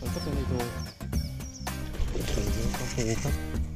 มันก็เป็นไอโดโอ้โหกระโปงครับ